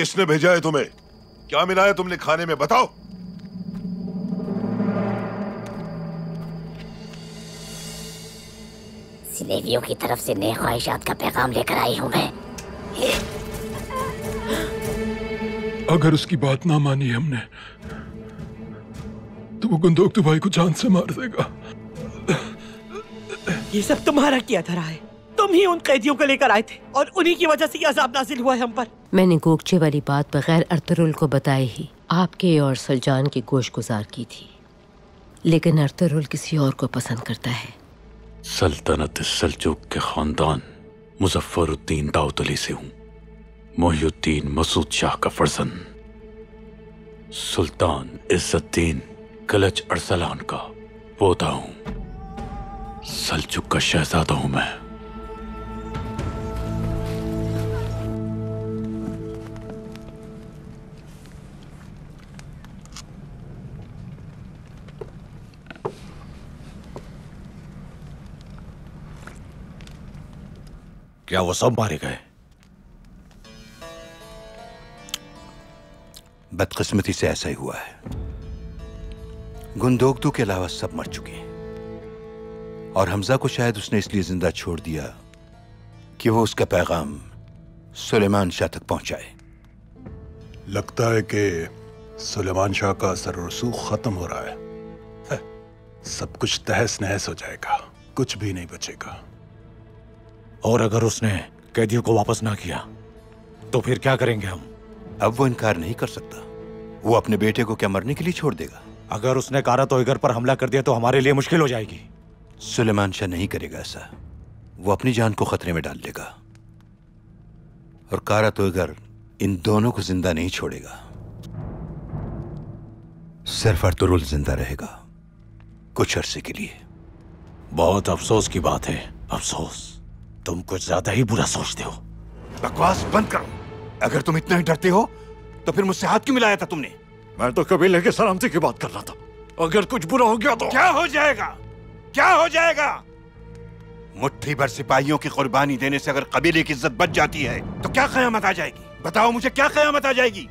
किसने भेजा है तुम्हें? क्या मिला है तुमने खाने में बताओ। सिलेवियों की तरफ़ से नए ख्वाहिशात का पैगाम लेकर आई हूँ मैं। अगर उसकी बात ना मानी हमने तो वो गुंदोक भाई को जान से मार देगा। ये सब तुम्हारा किया धरा है। तुम ही उन कैदियों को लेकर आए थे और उन्हीं की वजह से ये अजाब नाजिल हुआ है हम पर। मैंने गोगचे वाली बात बगैर अर्तुरुल को बताए ही आपके और सलजान की गोश गुजार की थी। लेकिन अर्तुरुल किसी और को पसंद करता है। सल्तनत सल्जुक के खानदान मुजफ्फरुद्दीन दाऊद अली से हूँ। मोहुद्दीन मसूद शाह का फर्जन सुल्तान इज्जतदीन कलच अरसलान का पोता हूँ। सल्जुक का शहजादा हूँ मैं। क्या वो सब मारे गए? बदकिस्मती से ऐसा ही हुआ है। गुंदोगदू के अलावा सब मर चुके हैं। और हमजा को शायद उसने इसलिए ज़िंदा छोड़ दिया कि वो उसका पैगाम सुलेमान शाह तक पहुँचाए। लगता है कि सुलेमान शाह का असर रसूख खत्म हो रहा है। है, सब कुछ तहस नहस हो जाएगा। कुछ भी नहीं बचेगा। और अगर उसने कैदियों को वापस ना किया तो फिर क्या करेंगे हम? अब वो इनकार नहीं कर सकता। वो अपने बेटे को क्या मरने के लिए छोड़ देगा? अगर उसने कारा तोयगर पर हमला कर दिया तो हमारे लिए मुश्किल हो जाएगी। सुलेमान शाह नहीं करेगा ऐसा। वो अपनी जान को खतरे में डाल देगा। और कारा तोयगर इन दोनों को ज़िंदा नहीं छोड़ेगा। सिर्फ़ अर्तुरुल ज़िंदा रहेगा कुछ अरसे के लिए। बहुत अफसोस की बात है अफसोस। तुम कुछ ज़्यादा ही बुरा सोचते हो। बकवास बंद करो। अगर तुम इतना ही डरते हो तो फिर मुझसे हाथ क्यों मिलाया था तुमने? मैं तो कबीले की सलामती की बात कर रहा था। अगर कुछ बुरा हो गया तो क्या हो जाएगा? क्या हो जाएगा? मुट्ठी भर सिपाहियों की कुर्बानी देने से अगर कबीले की इज़्ज़त बच जाती है तो क्या कयामत आ जाएगी? बताओ मुझे क्या कयामत आ जाएगी?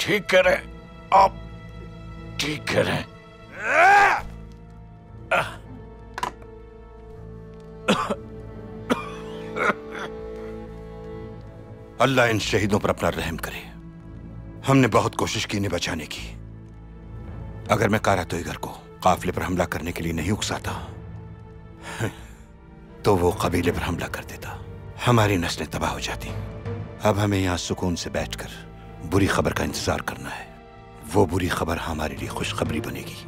ठीक कह रहे आप ठीक कह रहे अल्लाह इन शहीदों पर अपना रहम करे। हमने बहुत कोशिश की इन्हें बचाने की। अगर मैं कारा तोयगर को काफिले पर हमला करने के लिए नहीं उकसाता तो वो कबीले पर हमला कर देता। हमारी नस्लें तबाह हो जाती। अब हमें यहाँ सुकून से बैठकर बुरी खबर का इंतज़ार करना है। वो बुरी खबर हमारे लिए खुशखबरी बनेगी।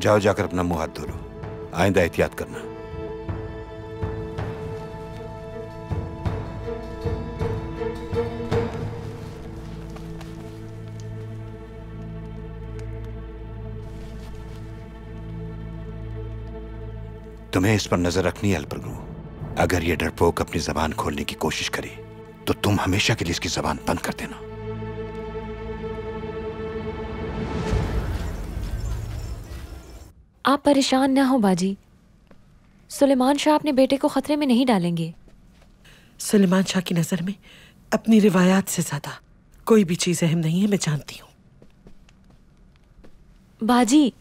जाओ जाकर अपना मुँह हाथ धो लो। आइंदा एहतियात करना। तुम्हें इस पर नज़र रखनी है अल्परगु। अगर ये डरपोक अपनी जबान खोलने की कोशिश करे तो तुम हमेशा के लिए इसकी जबान बंद कर देना। आप परेशान ना हो बाजी। सुलेमान शाह अपने बेटे को खतरे में नहीं डालेंगे। सुलेमान शाह की नज़र में अपनी रिवायात से ज़्यादा कोई भी चीज़ अहम नहीं है मैं जानती हूँ। बाजी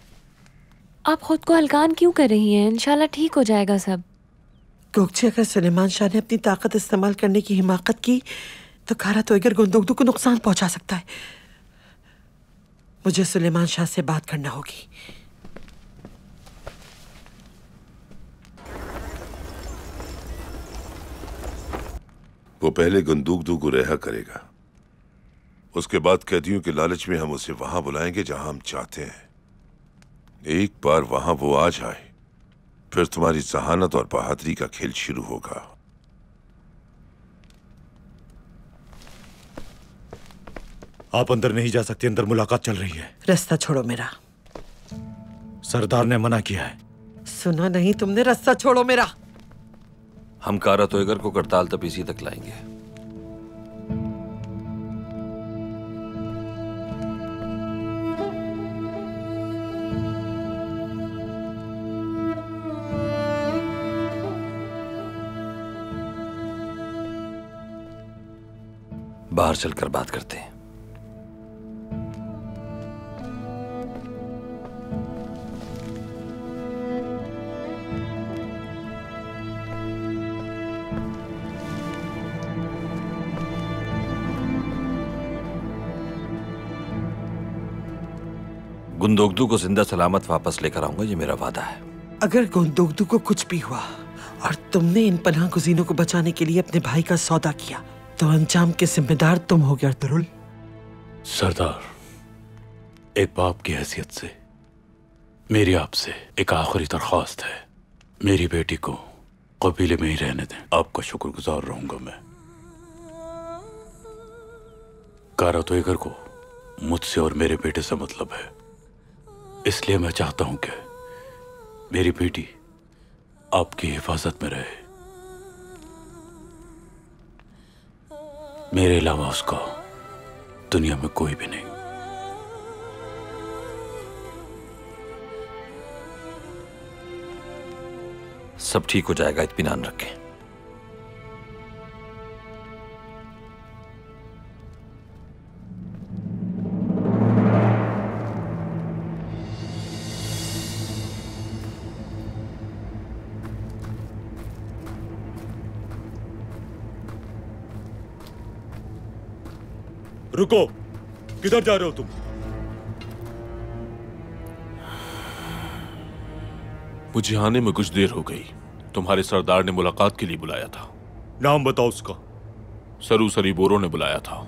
आप खुद को हलकान क्यों कर रही हैं? इंशाल्लाह ठीक हो जाएगा सब। गोगची अगर सलेमान शाह ने अपनी ताकत इस्तेमाल करने की हिमाकत की तो खारा तोयगर गुंदोगदू को नुकसान पहुँचा सकता है। मुझे सुलेमान शाह से बात करना होगी। वो पहले गंदूकदू को रिहा करेगा। उसके बाद कैदियों के लालच में हम उसे वहाँ बुलाएँगे जहाँ हम चाहते हैं। एक बार वहाँ वो आ जाए फिर तुम्हारी जहानत और बहादुरी का खेल शुरू होगा। आप अंदर नहीं जा सकते अंदर मुलाकात चल रही है। रास्ता छोड़ो मेरा। सरदार ने मना किया है। सुना नहीं तुमने रास्ता छोड़ो मेरा। हम कारा तोयगर को करताल तपीसी तक लाएँगे। बाहर चलकर बात करते हैं। गुंदोगदू को ज़िंदा सलामत वापस लेकर आऊँगा, ये मेरा वादा है। अगर गोंदोगदू को कुछ भी हुआ, और तुमने इन पनाह गुजीनों को बचाने के लिए अपने भाई का सौदा किया तो अंजाम के जिम्मेदार तुम हो गया अर्थरुल सरदार, एक बाप की हैसियत से, मेरी आपसे एक आखिरी दरख्वास्त है। मेरी बेटी को कबीले में ही रहने दें। आपका शुक्रगुजार रहूँगा मैं। कारा तो को मुझसे और मेरे बेटे से मतलब है। इसलिए मैं चाहता हूँ कि मेरी बेटी आपकी हिफाजत में रहे। मेरे अलावा उसको दुनिया में कोई भी नहीं। सब ठीक हो जाएगा इतमान रखें। रुको। किधर जा रहे हो तुम? मुझे आने में कुछ देर हो गई। तुम्हारे सरदार ने मुलाकात के लिए बुलाया था। नाम बताओ उसका। सरू सरी बोरो ने बुलाया था।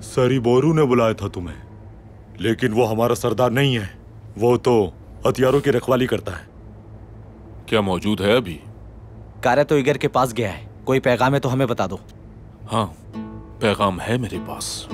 सरी बोरू ने बुलाया था तुम्हें। लेकिन वो हमारा सरदार नहीं है। वो तो हथियारों की रखवाली करता है। क्या मौजूद है अभी? कारा तो इगर के पास गया है। कोई पैगाम है तो हमें बता दो। हाँ पैगाम है मेरे पास।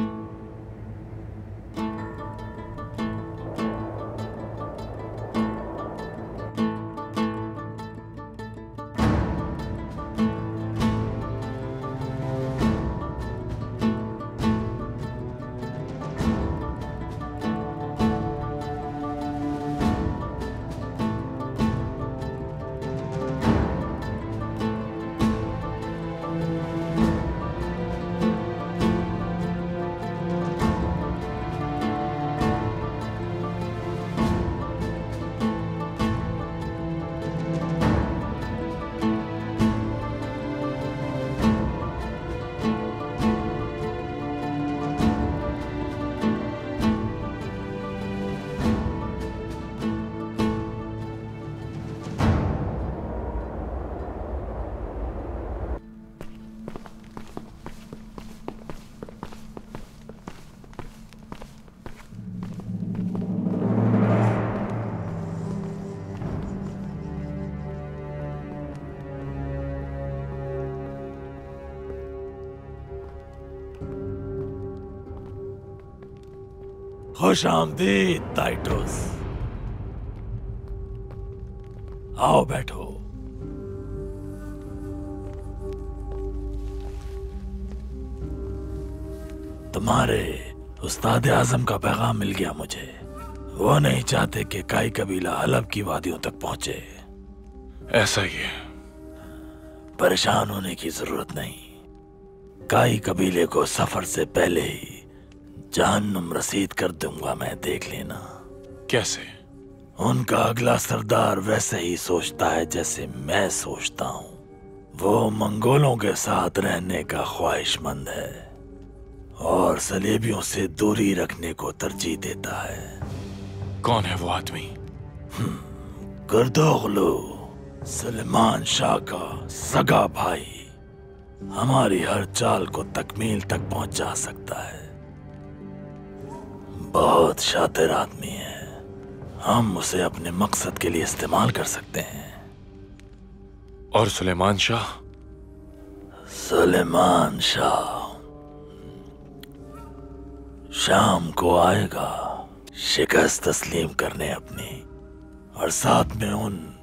खुश आमदीद टाइटस आओ बैठो। तुम्हारे उस्ताद आज़म का पैगाम मिल गया मुझे। वो नहीं चाहते कि काई कबीला हलब की वादियों तक पहुँचे। ऐसा ही है। परेशान होने की ज़रूरत नहीं। काई कबीले को सफ़र से पहले ही जहन्नुम रसीद कर दूँगा मैं देख लेना। कैसे? उनका अगला सरदार वैसे ही सोचता है जैसे मैं सोचता हूँ। वो मंगोलों के साथ रहने का ख्वाहिशमंद है और सलेबियों से दूरी रखने को तरजीह देता है। कौन है वो आदमी? गुरदोगलू सलमान शाह का सगा भाई। हमारी हर चाल को तकमील तक पहुँचा सकता है। बहुत शातिर आदमी है। हम उसे अपने मकसद के लिए इस्तेमाल कर सकते हैं। और सुलेमान शाह? सुलेमान शाह। शाम को आएगा शिकस्त तस्लीम करने अपनी और साथ में उन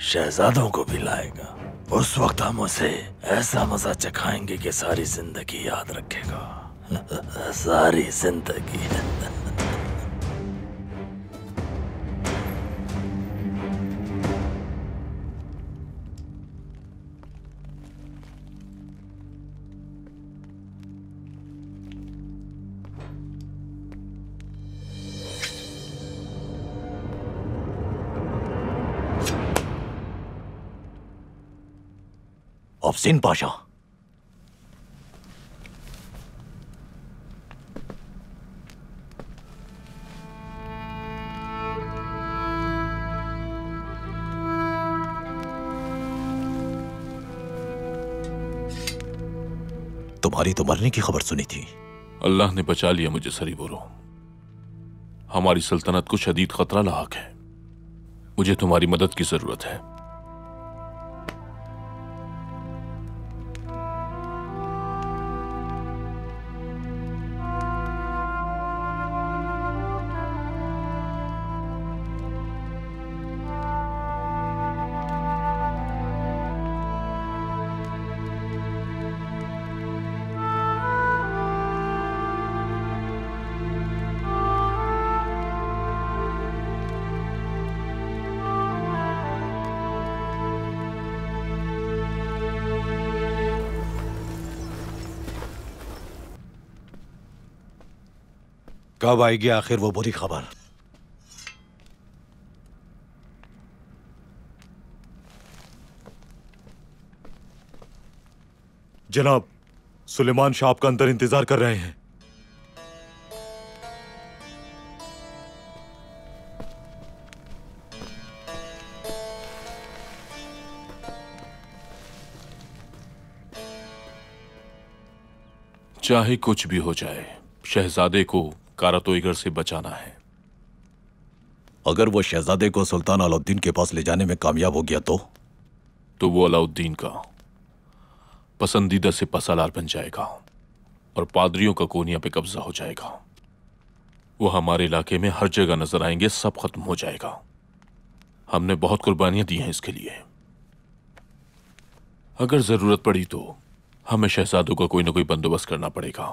शहजादों को भी लाएगा। उस वक्त हम उसे ऐसा मज़ा चखाएँगे कि सारी ज़िंदगी याद रखेगा। सारी ज़िंदगी। अफसिन पाशा तुम्हारी तो मरने की खबर सुनी थी। अल्लाह ने बचा लिया मुझे, सरी बोलो। हमारी सल्तनत को शदीद खतरा लाक है। मुझे तुम्हारी मदद की ज़रूरत है। कब आएगी आखिर वो बुरी खबर? जनाब सुलेमान शाह आपका अंदर इंतज़ार कर रहे हैं। चाहे कुछ भी हो जाए शहजादे को कारातोईगर से बचाना है। अगर वो शहजादे को सुल्तान अलाउद्दीन के पास ले जाने में कामयाब हो गया तो? तो वो अलाउद्दीन का पसंदीदा से पसालार बन जाएगा और पादरियों का कोनिया पे कब्जा हो जाएगा। वो हमारे इलाके में हर जगह नज़र आएँगे सब खत्म हो जाएगा। हमने बहुत कुर्बानियाँ दी हैं इसके लिए। अगर ज़रूरत पड़ी तो हमें शहजादों का कोई ना कोई बंदोबस्त करना पड़ेगा।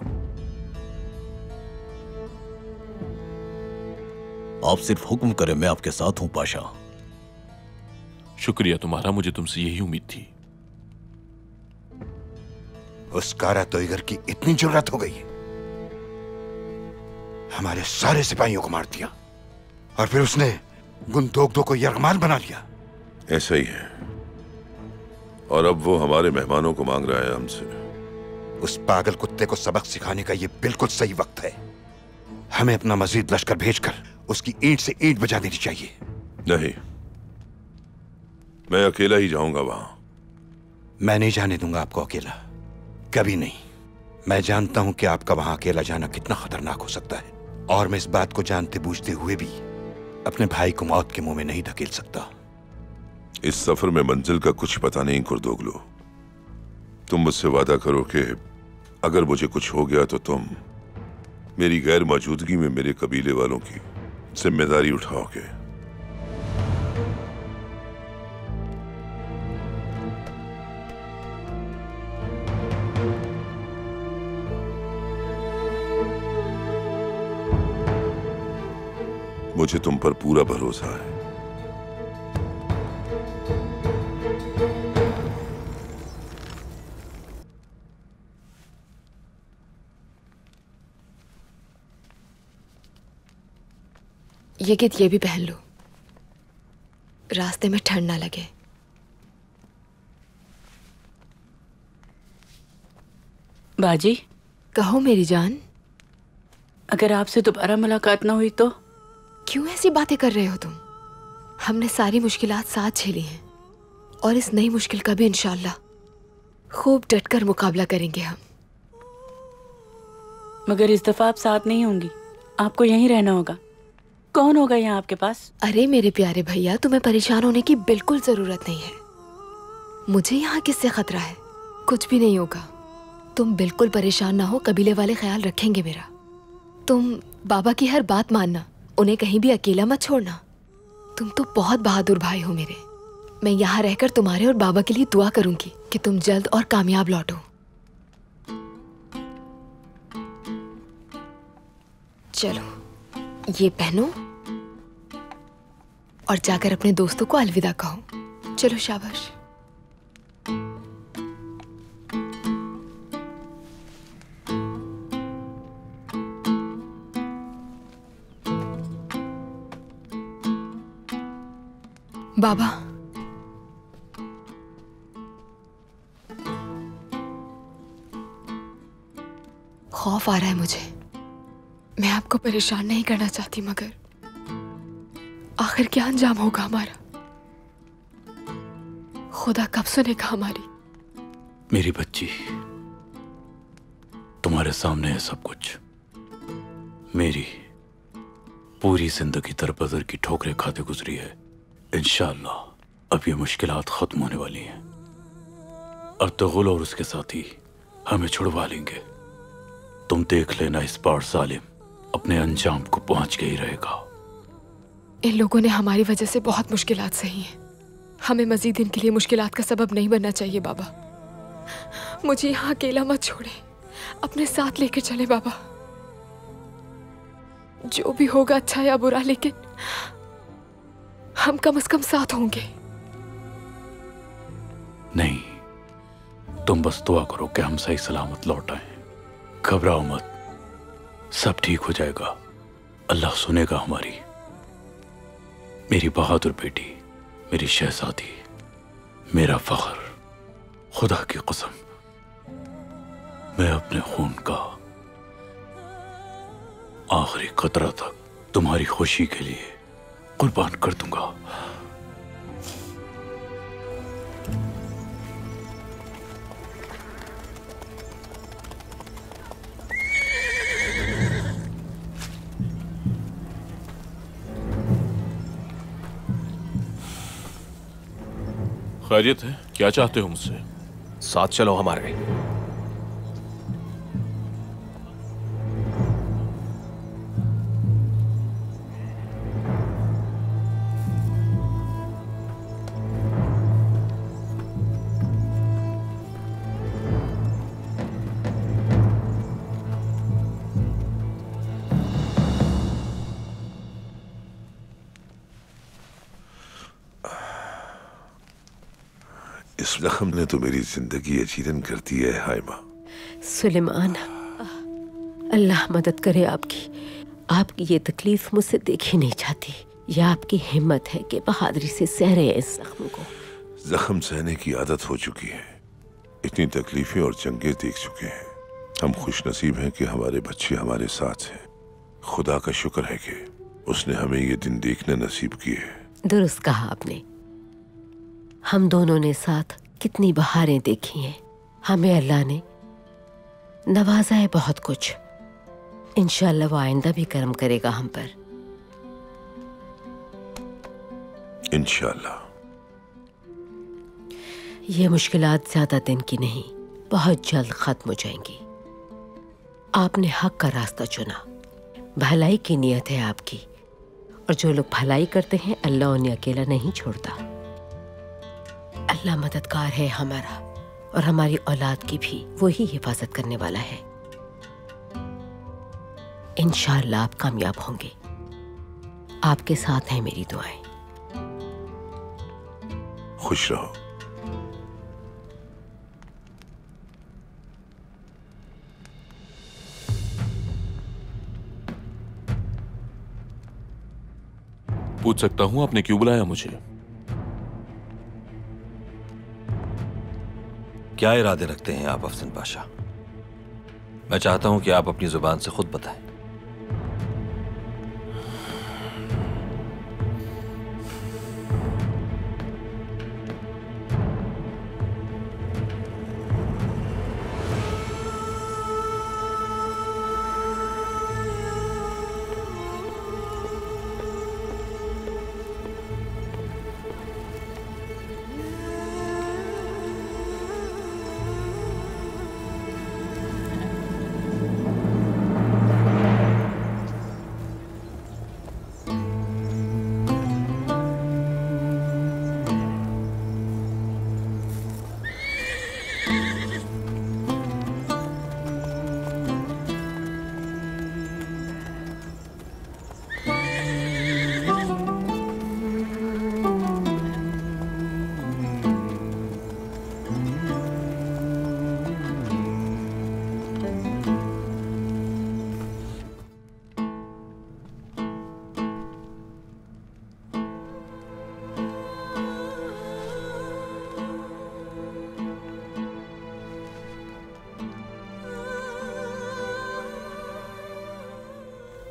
आप सिर्फ़ हुक्म करें मैं आपके साथ हूँ पाशा शुक्रिया तुम्हारा मुझे तुमसे यही उम्मीद थी। उस कारा तोइगर की इतनी ज़रूरत हो गई हमारे सारे सिपाहियों को मार दिया और फिर उसने गुंदोगदो को यरगमाल बना लिया। ऐसा ही है। और अब वो हमारे मेहमानों को मांग रहा है हमसे। उस पागल कुत्ते को सबक सिखाने का ये बिल्कुल सही वक्त है। हमें अपना मजीद लश्कर भेजकर उसकी ईंट से ईंट बजा देनी चाहिए। नहीं। मैं अकेला ही जाऊँगा वहाँ। मैं नहीं जाने दूँगा आपको अकेला। कभी नहीं। मैं जानता हूँ कि आपका वहाँ अकेला जाना कितना खतरनाक हो सकता है। और मैं इस बात को जानते बूझते हुए भी अपने भाई को मौत के मुँह में नहीं धकेल सकता। इस सफ़र में मंजिल का कुछ पता नहीं कुर्दोगलो तुम मुझसे वादा करो कि अगर मुझे कुछ हो गया तो तुम मेरी गैर मौजूदगी में मेरे कबीले वालों की ज़िम्मेदारी उठाओगे। मुझे तुम पर पूरा भरोसा है। ये गीत ये भी पहन लो। रास्ते में ठंड ना लगे। बाजी? कहो मेरी जान। अगर आपसे दोबारा मुलाकात ना हुई तो? क्यों ऐसी बातें कर रहे हो तुम? हमने सारी मुश्किलात साथ झेली हैं। और इस नई मुश्किल का भी इंशाल्लाह खूब डटकर मुकाबला करेंगे हम। मगर इस दफ़ा आप साथ नहीं होंगी। आपको यहीं रहना होगा। कौन होगा यहाँ आपके पास? अरे मेरे प्यारे भैया, तुम्हें परेशान होने की बिल्कुल ज़रूरत नहीं है। मुझे यहाँ किससे खतरा है? कुछ भी नहीं होगा। तुम बिल्कुल परेशान ना हो, कबीले वाले ख्याल रखेंगे मेरा। तुम बाबा की हर बात मानना, उन्हें कहीं भी अकेला मत छोड़ना। तुम तो बहुत बहादुर भाई हो मेरे। मैं यहाँ रहकर तुम्हारे और बाबा के लिए दुआ करूँगी कि तुम जल्द और कामयाब लौटो। चलो। ये पहनो और जाकर अपने दोस्तों को अलविदा कहो। चलो शाबाश। बाबा। खौफ आ रहा है मुझे। मैं आपको परेशान नहीं करना चाहती, मगर आखिर क्या अंजाम होगा हमारा? खुदा कब सुनेगा हमारी? मेरी बच्ची, तुम्हारे सामने है सब कुछ। मेरी पूरी ज़िंदगी दरबदर की ठोकरें खाते गुजरी है। इंशाल्लाह, अब ये मुश्किलात खत्म होने वाली हैं। अर्तगुल और उसके साथी हमें छुड़वा लेंगे। तुम देख लेना इस बार सालिम। अपने अंजाम को पहुँच के ही रहेगा। इन लोगों ने हमारी वजह से बहुत मुश्किल सही हैं। हमें मजीद इनके लिए मुश्किल का सबब नहीं बनना चाहिए बाबा। मुझे यहाँ अकेला मत छोड़े। अपने साथ लेकर चले बाबा। जो भी होगा अच्छा या बुरा लेकिन हम कम से कम साथ होंगे। नहीं तुम बस दुआ करो कि हम सही सलामत लौट आए। घबराओ मत। सब ठीक हो जाएगा। अल्लाह सुनेगा हमारी। मेरी बहादुर बेटी, मेरी शहजादी, मेरा फखर, खुदा की कसम, मैं अपने खून का आखिरी कतरा तक तुम्हारी खुशी के लिए कुर्बान कर दूँगा। खैरियत है। क्या चाहते हो मुझसे? साथ चलो हमारे। इस जख्म ने तो मेरी ज़िंदगी अजीरन कर दी है हाय माँ। सुलेमान अल्लाह मदद करे आपकी। आपकी ये तकलीफ़ मुझसे देखी नहीं जाती। यह आपकी हिम्मत है कि बहादुरी से सह रहे हैं इस जख्म को। जख्म सहने की आदत हो चुकी है। इतनी तकलीफें और जंगें देख चुके हैं। हम खुश नसीब हैं कि हमारे बच्चे हमारे साथ हैं। खुदा का शुक्र है कि उसने हमें ये दिन देखने नसीब किए दुरुस्त कहा आपने। हम दोनों ने साथ कितनी बहारें देखी हैं। हमें अल्लाह ने नवाजा है बहुत कुछ। इंशाल्लाह वो आइंदा भी कर्म करेगा हम पर। इंशाल्लाह। ये मुश्किलात ज़्यादा दिन की नहीं बहुत जल्द खत्म हो जाएँगी। आपने हक का रास्ता चुना। भलाई की नीयत है आपकी। और जो लोग भलाई करते हैं अल्लाह उन्हें अकेला नहीं छोड़ता। अल्लाह मददगार है हमारा, और हमारी औलाद की भी वही हिफाजत करने वाला है। इंशाल्लाह आप कामयाब होंगे। आपके साथ है मेरी दुआएँ। खुश रहो। पूछ सकता हूँ आपने क्यों बुलाया मुझे? क्या इरादे रखते हैं आप अफसन पाशा? मैं चाहता हूँ कि आप अपनी ज़ुबान से खुद बताएँ।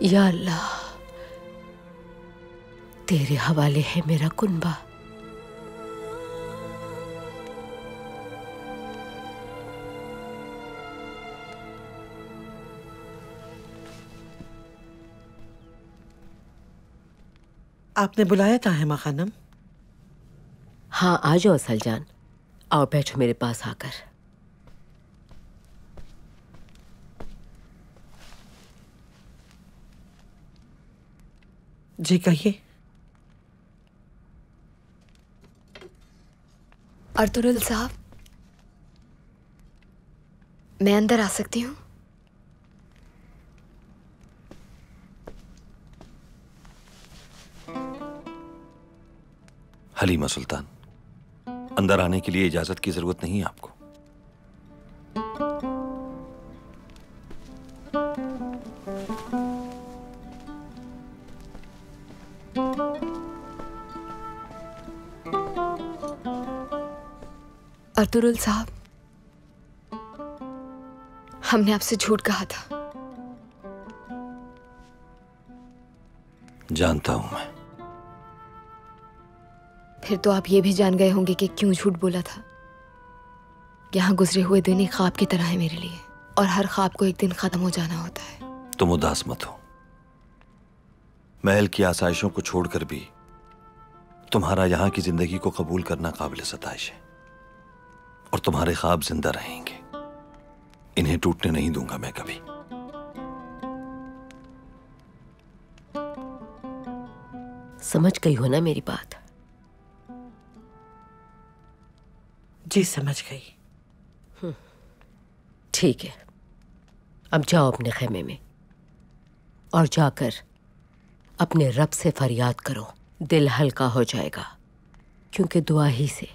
या अल्लाह तेरे हवाले है मेरा कुनबा। आपने बुलाया था हेमा खानम? हाँ आ जाओ सलजान आओ बैठो मेरे पास आकर। जी कहिए। अर्तुरुल साहब मैं अंदर आ सकती हूँ? हलीमा सुल्तान अंदर आने के लिए इजाज़त की ज़रूरत नहीं है आपको। अर्तुरुल साहब हमने आपसे झूठ कहा था। जानता हूँ मैं। फिर तो आप ये भी जान गए होंगे कि क्यों झूठ बोला था। यहाँ गुजरे हुए दिन एक ख्वाब की तरह है मेरे लिए और हर ख्वाब को एक दिन खत्म हो जाना होता है। तुम उदास मत हो। महल की आसाइशों को छोड़कर भी तुम्हारा यहाँ की ज़िंदगी को कबूल करना काबिल सताइश है। और तुम्हारे ख्वाब ज़िंदा रहेंगे। इन्हें टूटने नहीं दूँगा मैं कभी। समझ गई हो ना मेरी बात? जी समझ गई। ठीक है। अब जाओ अपने खेमे में। और जाकर अपने रब से फरियाद करो। दिल हल्का हो जाएगा। क्योंकि दुआ ही से।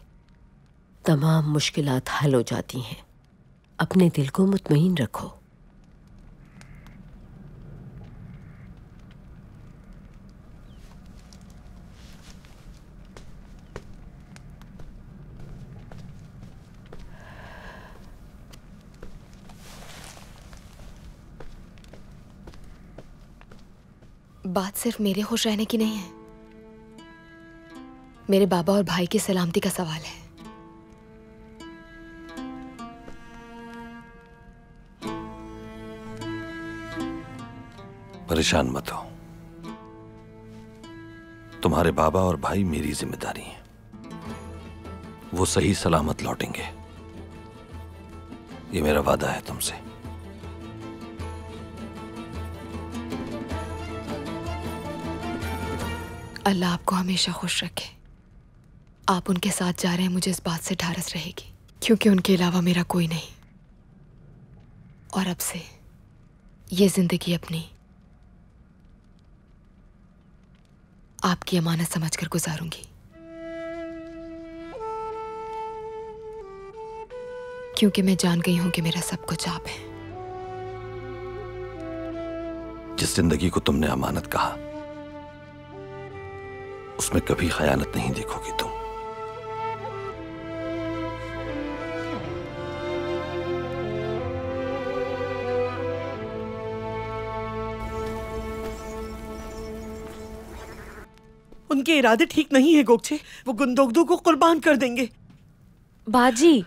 तमाम मुश्किलात हल हो जाती हैं। अपने दिल को मुतमईन रखो। बात सिर्फ़ मेरे खुश रहने की नहीं है। मेरे बाबा और भाई की सलामती का सवाल है। परेशान मत हो। तुम्हारे बाबा और भाई मेरी ज़िम्मेदारी है। वो सही सलामत लौटेंगे। ये मेरा वादा है तुमसे। अल्लाह आपको हमेशा खुश रखे। आप उनके साथ जा रहे हैं, मुझे इस बात से ढारस रहेगी, क्योंकि उनके अलावा मेरा कोई नहीं। और अब से ये ज़िंदगी अपनी आपकी अमानत समझकर गुजारूँगी। क्योंकि मैं जान गई हूँ कि मेरा सब कुछ आप है। जिस ज़िंदगी को तुमने अमानत कहा, उसमें कभी खयानत नहीं देखोगी तुम। उनके इरादे ठीक नहीं है गोगचे। वो गुंदोगदू को कुर्बान कर देंगे। बाजी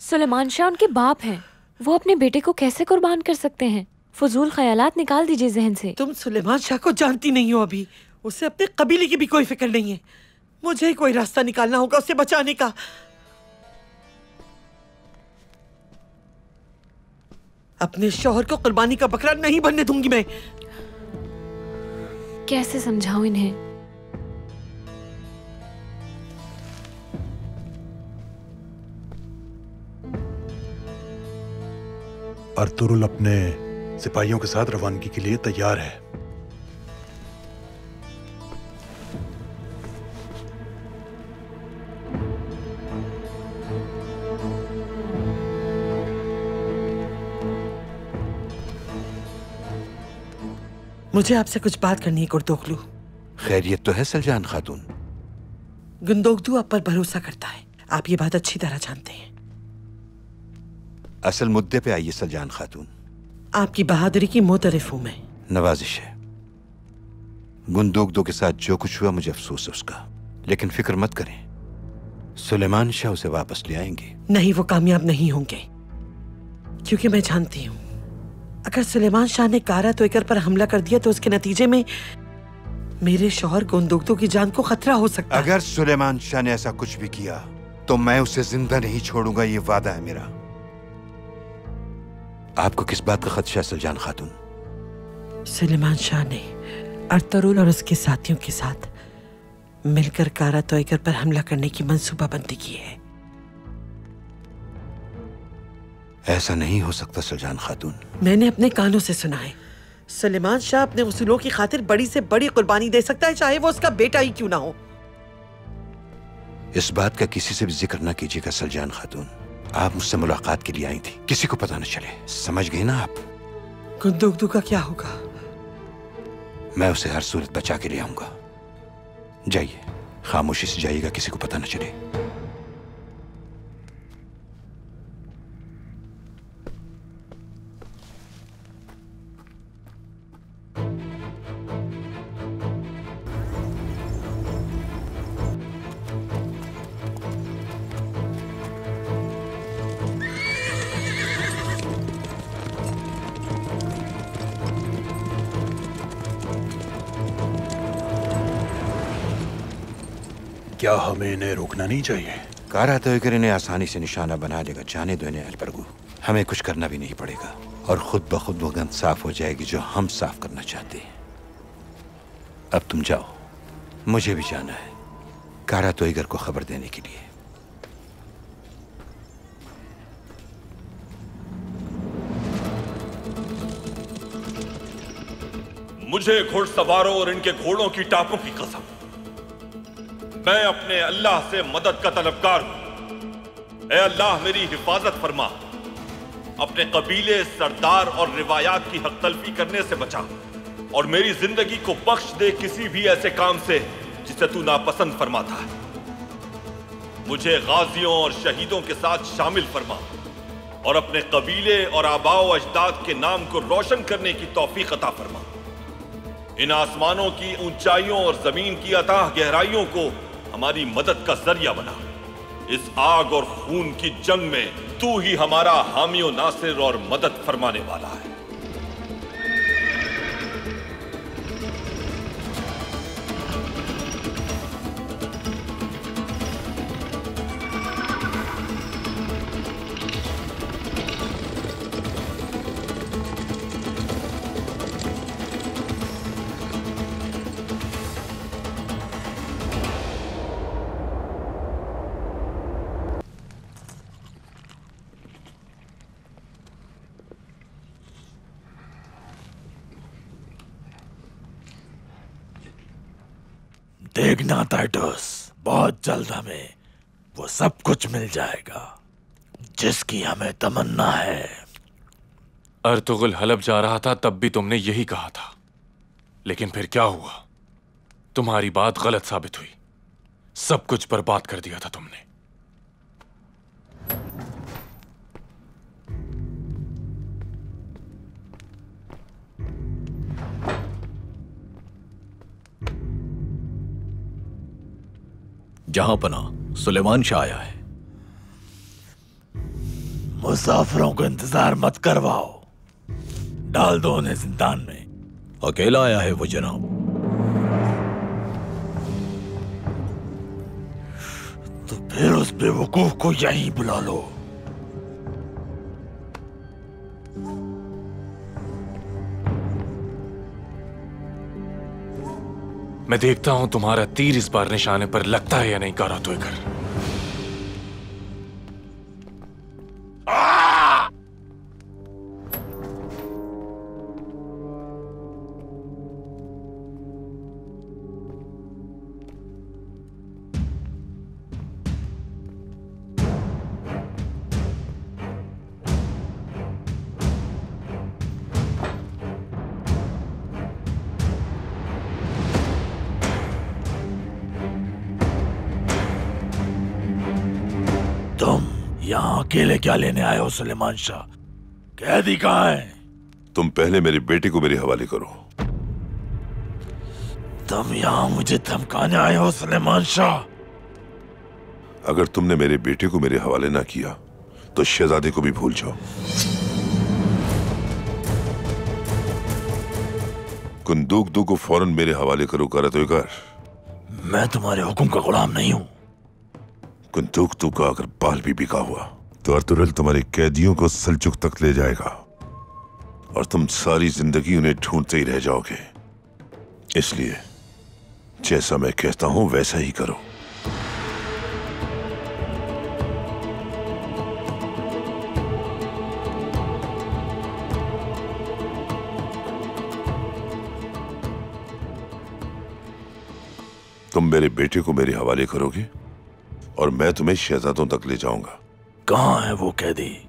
सुलेमान शाह उनके बाप हैं। वो अपने बेटे को कैसे कुर्बान कर सकते हैं? फजूल ख्यालात निकाल दीजिए जहन से। तुम सुलेमान शाह को जानती नहीं हो अभी। उसे अपने कबीले की भी कोई फ़िक्र नहीं है। मुझे ही कोई रास्ता निकालना होगा उसे बचाने का। अपने शोहर को कुर्बानी का बकरा नहीं बनने दूँगी मैं। कैसे समझाऊं इन्हें? अर्तुरुल अपने सिपाहियों के साथ रवानगी के लिए तैयार है। मुझे आपसे कुछ बात करनी है गुरदोगलू खैरियत तो है सलजान खातून। गुंदोगदू आप पर भरोसा करता है। आप ये बात अच्छी तरह जानते हैं। असल मुद्दे पे आइए सलजान खातून। आपकी बहादुरी की मोतरफ हूँ मैं। नवाजिश है। गुंदोगदो के साथ जो कुछ हुआ मुझे अफसोस है उसका। लेकिन फ़िक्र मत करें। सुलेमान शाह उसे वापस ले आएँगे। नहीं वो कामयाब नहीं होंगे। क्योंकि मैं जानती हूँ अगर सुलेमान शाह ने कारा तोयकर पर हमला कर दिया तो उसके नतीजे में मेरे शोहर गोंदोगदो की जान को खतरा हो सकता अगर सुलेमान शाह ने ऐसा कुछ भी किया तो मैं उसे ज़िंदा नहीं छोड़ूँगा ये वादा है मेरा। आपको किस बात का खदशा है सलजान खातून? सुलेमान शाह ने अर्तरुल और उसके साथियों के साथ मिलकर कारा तोयकर पर हमला करने की मंसूबाबंदी की है। ऐसा नहीं हो सकता सलजान खातून। मैंने अपने कानों से सुना है। सुलेमान शाह अपने उसूलों की खातिर बड़ी से बड़ी कुर्बानी दे सकता है चाहे वो उसका बेटा ही क्यों ना हो। इस बात का किसी से भी ज़िक्र ना कीजिएगा सलजान खातून। आप मुझसे मुलाकात के लिए आई थी। किसी को पता न चले। समझ गए ना आप? कुंदुकदू का क्या होगा? मैं उसे हर सूरत बचा के ले आऊँगा। जाइए। खामोशी से जाइएगा किसी को पता न चले। क्या हमें इन्हें रोकना नहीं चाहिए? कारा तो कर इन्हें आसानी से निशाना बना देगा जाने दो इन्हें अलबरगू। हमें कुछ करना भी नहीं पड़ेगा। और खुद ब खुद वो गंद साफ़ हो जाएगी जो हम साफ़ करना चाहते हैं। अब तुम जाओ। मुझे भी जाना है। कारा तोईगर को खबर देने के लिए। मुझे घुड़सवारों और इनके घोड़ों की टापों की कसम। मैं अपने अल्लाह से मदद का तलबकार हूँ। अल्लाह, मेरी हिफाजत फरमा। अपने कबीले, सरदार और रिवायात की हक तलफी करने से बचा। और मेरी ज़िंदगी को बख्श दे किसी भी ऐसे काम से जिसे तू नापसंद फरमाता है। मुझे गाजियों और शहीदों के साथ शामिल फरमा। और अपने कबीले और आबाओ अजदाद के नाम को रोशन करने की तौफीक अता फरमा। इन आसमानों की ऊंचाइयों और ज़मीन की अताह गहराइयों को हमारी मदद का ज़रिया बना। इस आग और खून की जंग में तू ही हमारा हामियों नासिर और मदद फरमाने वाला है। देखना टाइटस बहुत जल्द हमें वो सब कुछ मिल जाएगा, जिसकी हमें तमन्ना है। अर्तुगुल हलब जा रहा था, तब भी तुमने यही कहा था। लेकिन फिर क्या हुआ? तुम्हारी बात गलत साबित हुई। सब कुछ बर्बाद कर दिया था तुमने। जहाँ पना सुलेमान शाह आया है। मुसाफिरों को इंतज़ार मत करवाओ। डाल दो उन्हें जिंदान में। अकेला आया है वो जनाब। तो फिर उस बेवकूफ़ को यहीं बुला लो। मैं देखता हूँ तुम्हारा तीर इस बार निशाने पर लगता है या नहीं, कारा तो क्या लेने आए हो सुलेमान शाह? कैदी कहाँ है? तुम पहले मेरे बेटे को मेरे हवाले करो। तुम यहाँ मुझे धमकाने आए हो सलेमान शाह? अगर तुमने मेरे बेटे को मेरे हवाले ना किया तो शहजादे को भी भूल जाओ। कुंदूक दो को फ़ौरन मेरे हवाले करो कर तो कर मैं तुम्हारे हुक्म का गुलाम नहीं हूँ। कुंदूक दो का अगर बाल भी बिका हुआ तो अर्तुरल तुम्हारे कैदियों को सलचुक तक ले जाएगा। और तुम सारी ज़िंदगी उन्हें ढूंढते ही रह जाओगे। इसलिए, जैसा मैं कहता हूँ, वैसा ही करो। तुम मेरे बेटे को मेरे हवाले करोगे, और मैं तुम्हें शहजादों तक ले जाऊँगा। कहाँ है वो कैदी?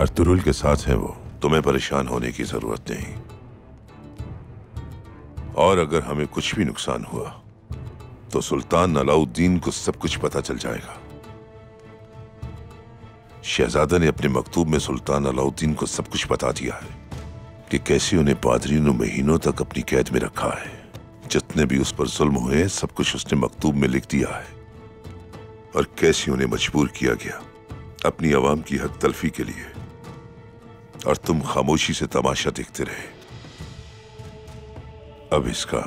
अर्तुरुल के साथ है वो। तुम्हें परेशान होने की ज़रूरत नहीं। और अगर हमें कुछ भी नुकसान हुआ तो सुल्तान अलाउद्दीन को सब कुछ पता चल जाएगा। शहजादा ने अपने मकतूब में सुल्तान अलाउद्दीन को सब कुछ बता दिया है कि कैसे उन्हें पादरी ने महीनों तक अपनी कैद में रखा है। जितने भी उस पर जुल्म हुए सब कुछ उसने मकतूब में लिख दिया है। और कैसे उन्हें मजबूर किया गया। अपनी आवाम की हक तलफी के लिए। और तुम खामोशी से तमाशा देखते रहे। अब इसका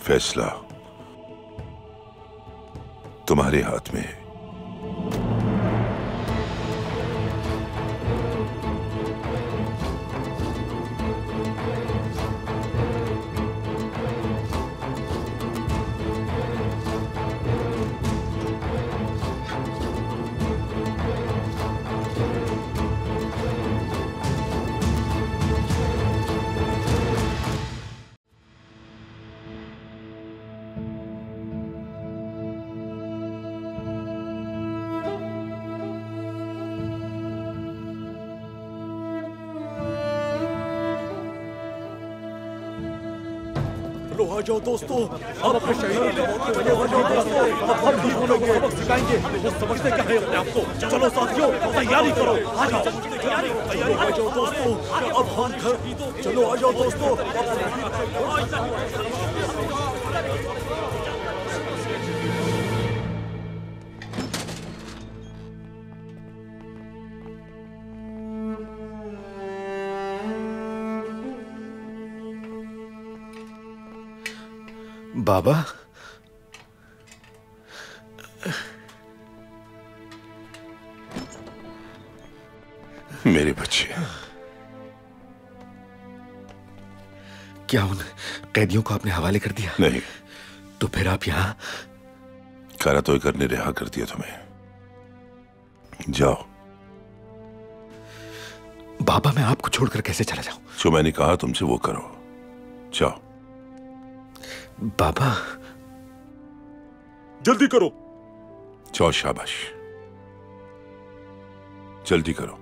फैसला तुम्हारे हाथ में है। जाओ दोस्तों अब अपने शहीदों हम भी उन लोगों को सबक सिखाएँगे, वो समझते क्या है अपने आप को। चलो साथियों, तैयारी करो। आ जाओ। आ जाओ दोस्तों। अब हम घर चलो आ जाओ दोस्तों। बाबा। मेरे बच्चे। क्या उन कैदियों को आपने हवाले कर दिया? नहीं। तो फिर आप यहाँ कारा तो करने रिहा कर दिया तुम्हें जाओ। बाबा मैं आपको छोड़कर कैसे चला जाऊँ? जो मैंने कहा तुमसे वो करो। जाओ। बाबा। जल्दी करो। जाओ शाबाश। जल्दी करो।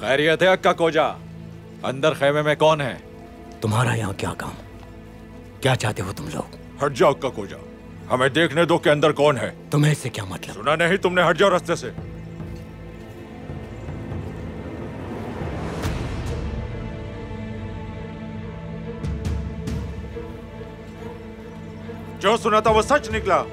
खैरियत है अक्का कोजा अंदर खेमे में कौन है? तुम्हारा यहाँ क्या काम? क्या चाहते हो तुम लोग? हट जाओ। अक्का कोजा हमें देखने दो के अंदर कौन है। तुम्हें इससे क्या मतलब? सुना नहीं तुमने हट जाओ रास्ते से। जो सुना था वो सच निकला।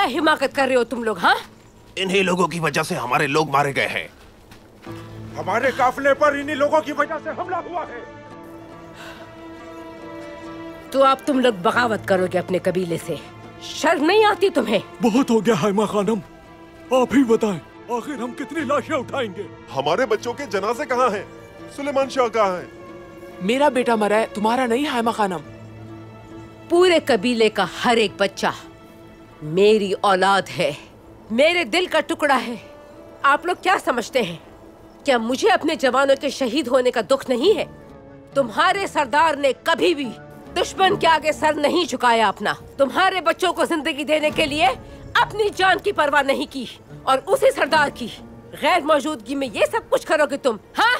क्या हिमाकत कर रहे हो तुम लोग हाँ? इन्हीं लोगों की वजह से हमारे लोग मारे गए हैं। हमारे काफिले पर इन्हीं लोगों की वजह से हमला हुआ है। तो आप तुम लोग बगावत करोगे अपने कबीले से। शर्म नहीं आती तुम्हें? बहुत हो गया हैमा खानम। आप ही बताएँ आखिर हम कितनी लाशें उठाएँगे? हमारे बच्चों के जनाजे कहाँ हैं? सुलेमान शाह कहाँ है? मेरा बेटा मरा है तुम्हारा नहीं हैमा खानम। पूरे कबीले का हर एक बच्चा मेरी औलाद है। मेरे दिल का टुकड़ा है। आप लोग क्या समझते हैं? क्या मुझे अपने जवानों के शहीद होने का दुख नहीं है? तुम्हारे सरदार ने कभी भी दुश्मन के आगे सर नहीं झुकाया अपना। तुम्हारे बच्चों को ज़िंदगी देने के लिए अपनी जान की परवाह नहीं की और उसी सरदार की गैर मौजूदगी में ये सब कुछ करोगे तुम हाँ?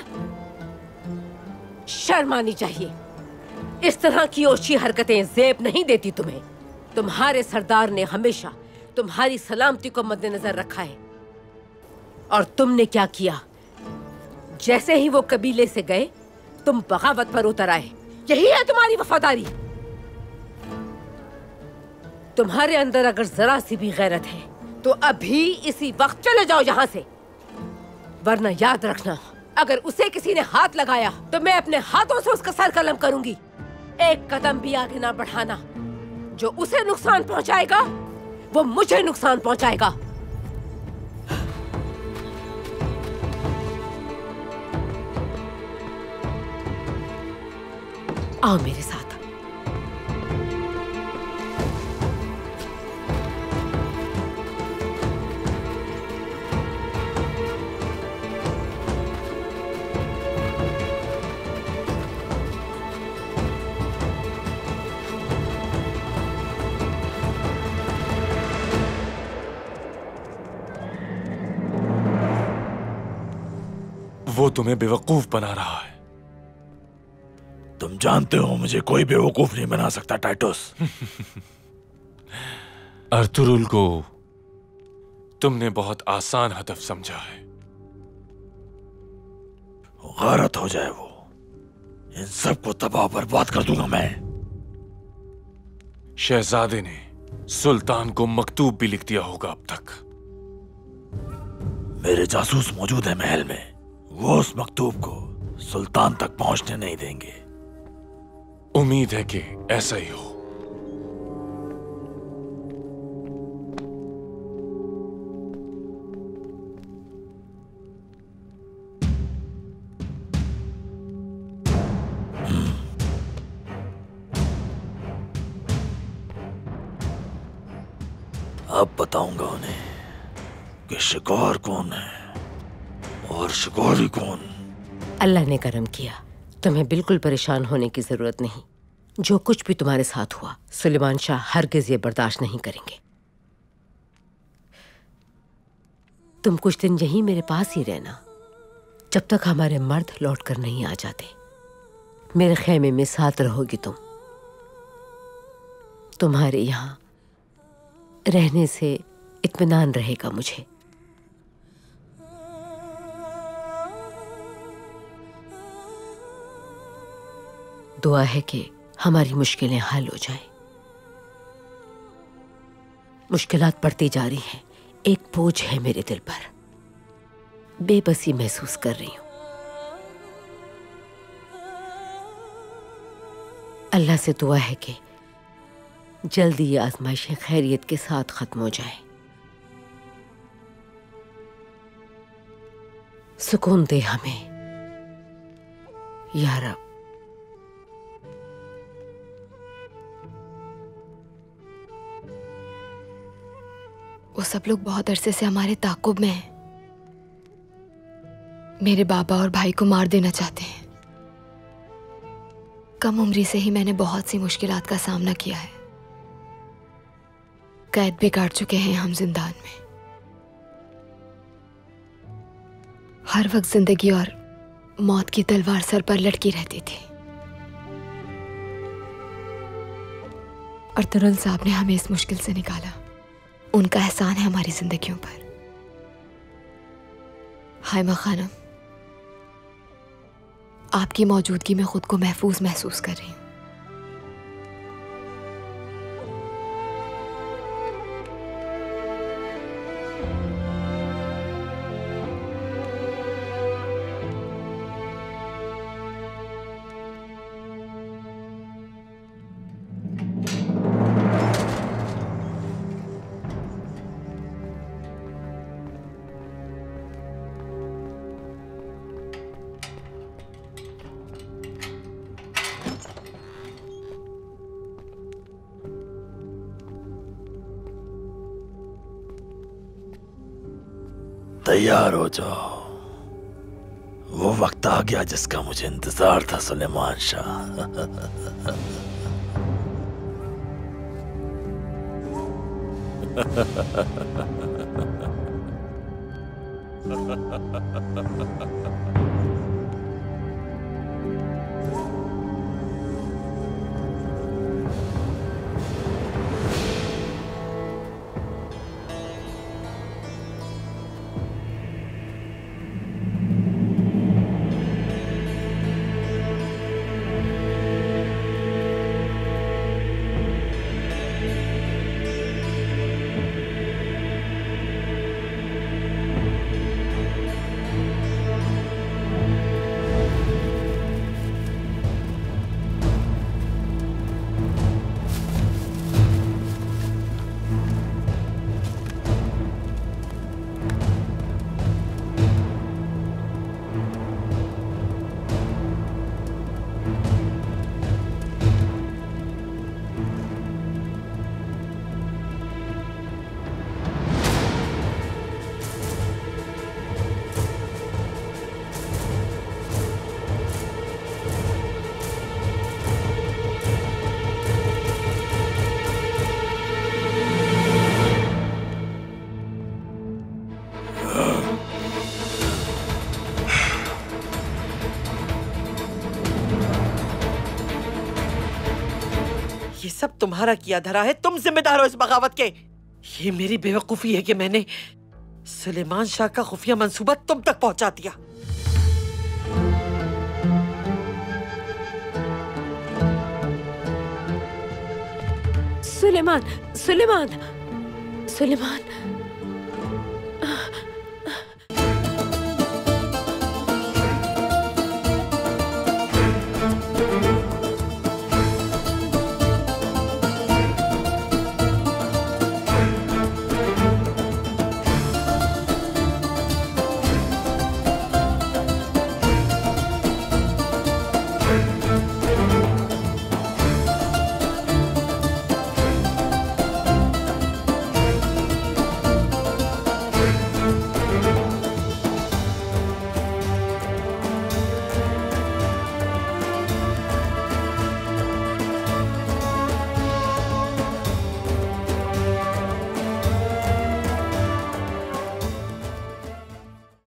शर्म आनी चाहिए। इस तरह की ओछी हरकतें जेब नहीं देती तुम्हें। तुम्हारे सरदार ने हमेशा तुम्हारी सलामती को मद्देनजर रखा है। और तुमने क्या किया? जैसे ही वो कबीले से गए, तुम बगावत पर उतर आए। यही है तुम्हारी वफादारी। तुम्हारे अंदर अगर जरा सी भी गैरत है तो अभी इसी वक्त चले जाओ यहाँ से। वरना याद रखना, अगर उसे किसी ने हाथ लगाया तो मैं अपने हाथों से उसका सर कलम करूँगी। एक कदम भी आगे ना बढ़ाना। जो उसे नुकसान पहुंचाएगा वो मुझे नुकसान पहुंचाएगा। आओ मेरे साथ। तुम्हें बेवकूफ़ बना रहा है। तुम जानते हो मुझे कोई बेवकूफ़ नहीं बना सकता टाइटस। अर्तुरुल को तुमने बहुत आसान हदफ समझा है। गलत हो जाए वो। इन सबको तबाह बर्बाद कर दूँगा मैं। शहजादे ने सुल्तान को मकतूब भी लिख दिया होगा अब तक। मेरे जासूस मौजूद है महल में। वो उस मकतूब को सुल्तान तक पहुँचने नहीं देंगे। उम्मीद है कि ऐसा ही हो। अब बताऊँगा उन्हें कि शिकार कौन है। और शिकारी कौन? अल्लाह ने करम किया। तुम्हें बिल्कुल परेशान होने की ज़रूरत नहीं। जो कुछ भी तुम्हारे साथ हुआ, सुलेमान शाह हरगिज ये बर्दाश्त नहीं करेंगे। तुम कुछ दिन यहीं मेरे पास ही रहना। जब तक हमारे मर्द लौट कर नहीं आ जाते। मेरे खेमे में साथ रहोगी तुम। तुम्हारे यहाँ रहने से इत्मीनान रहेगा मुझे। दुआ है कि हमारी मुश्किलें हल हो जाएँ। मुश्किलात बढ़ती जा रही हैं। एक बोझ है मेरे दिल पर। बेबसी महसूस कर रही हूँ। अल्लाह से दुआ है कि जल्दी ये आजमाइशें खैरियत के साथ खत्म हो जाए। सुकून दे हमें। या वो सब लोग बहुत अरसे से हमारे ताकुब में हैं। मेरे बाबा और भाई को मार देना चाहते हैं। कम उम्री से ही मैंने बहुत सी मुश्किलात का सामना किया है। कैद भी काट चुके हैं हम जिंदान में। हर वक्त ज़िंदगी और मौत की तलवार सर पर लटकी रहती थी। और तुरल साहब ने हमें इस मुश्किल से निकाला। उनका एहसान है हमारी ज़िंदगी पर। हाय मखानम आपकी मौजूदगी में खुद को महफूज महसूस कर रही हूँ। तैयार हो जाओ। वो वक्त आ गया जिसका मुझे इंतज़ार था सुलेमान शाह। तुम्हारा किया धरा है, तुम जिम्मेदार हो इस बगावत के। ये मेरी बेवकूफ़ी है कि मैंने सुलेमान शाह का खुफिया मंसूबा तुम तक पहुँचा दिया। सुलेमान सुलेमान सुलेमान।